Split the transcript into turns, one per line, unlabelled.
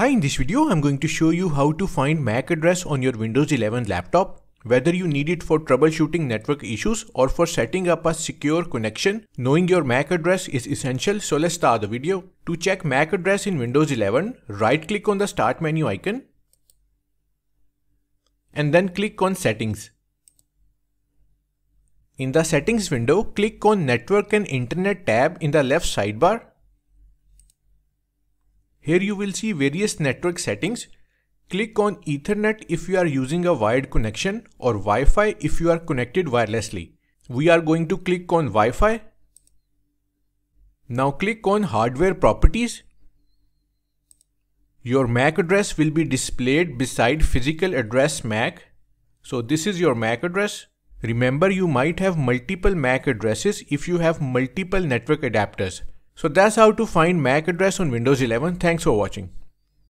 Hi, in this video I'm going to show you how to find MAC address on your Windows 11 laptop. Whether you need it for troubleshooting network issues or for setting up a secure connection, knowing your MAC address is essential so let's start the video. To check MAC address in Windows 11, right click on the start menu icon and then click on settings. In the settings window, click on network and internet tab in the left sidebar here you will see various network settings. Click on Ethernet if you are using a wired connection or Wi-Fi if you are connected wirelessly. We are going to click on Wi-Fi. Now click on Hardware Properties. Your MAC address will be displayed beside physical address MAC. So this is your MAC address. Remember you might have multiple MAC addresses if you have multiple network adapters. So that's how to find MAC address on Windows 11. Thanks for watching.